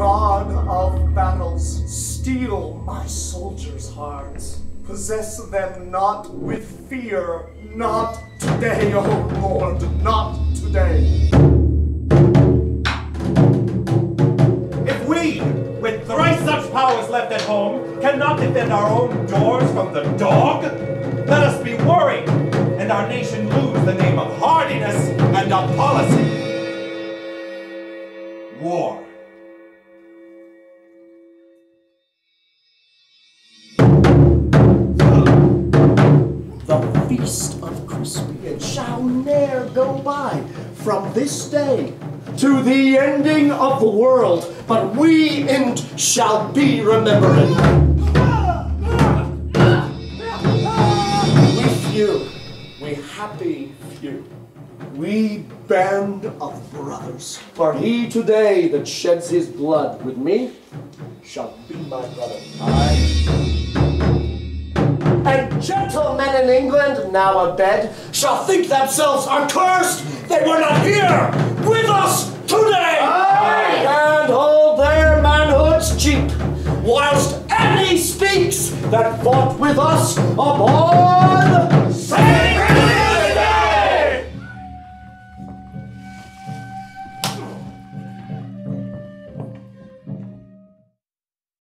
God of battles, steel my soldiers' hearts. Possess them not with fear, not today, O Lord, not today. If we, with thrice such powers left at home, cannot defend our own doors from the dog, let us be worried, and our nation lose the name of hardiness and of policy. War. The feast of Crispian shall ne'er go by from this day to the ending of the world, but we in shall be remembered. We few, we happy few, we band of brothers. For he today that sheds his blood with me shall be my brother. And gentlemen in England, now abed, shall think themselves accursed. They were not here with us today, and hold their manhoods cheap, whilst any speaks that fought with us upon